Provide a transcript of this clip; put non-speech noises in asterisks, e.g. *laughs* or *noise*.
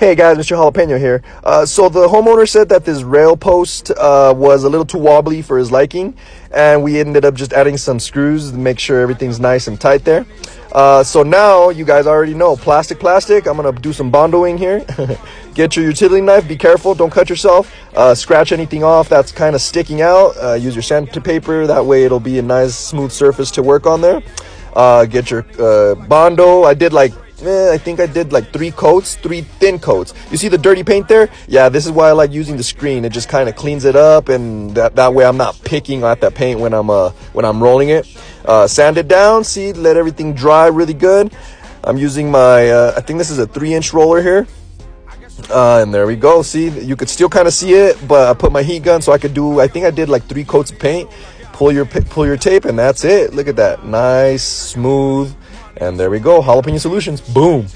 Hey guys, Mr. Jalapeno here. Uh, so the homeowner said that this rail post uh, was a little too wobbly for his liking, and we ended up just adding some screws to make sure everything's nice and tight there. Uh, so now you guys already know plastic, plastic. I'm gonna do some bondoing here. *laughs* Get your utility knife. Be careful, don't cut yourself. Uh, scratch anything off that's kind of sticking out. Uh, use your sandpaper. That way it'll be a nice smooth surface to work on there. Uh, get your uh, bondo. I did like eh, I think I did like three coats, three thin coats. You see the dirty paint there? Yeah, this is why I like using the screen. It just kind of cleans it up, and that, that way I'm not picking at that paint when I'm uh when I'm rolling it. Uh, sand it down. See, let everything dry really good. I'm using my uh, I think this is a three inch roller here. Uh, and there we go. See, you could still kind of see it, but I put my heat gun so I could do. I think I did like three coats of paint. Pull your pull your tape, and that's it. Look at that, nice, smooth and there we go, Jalapeno Solutions. Boom.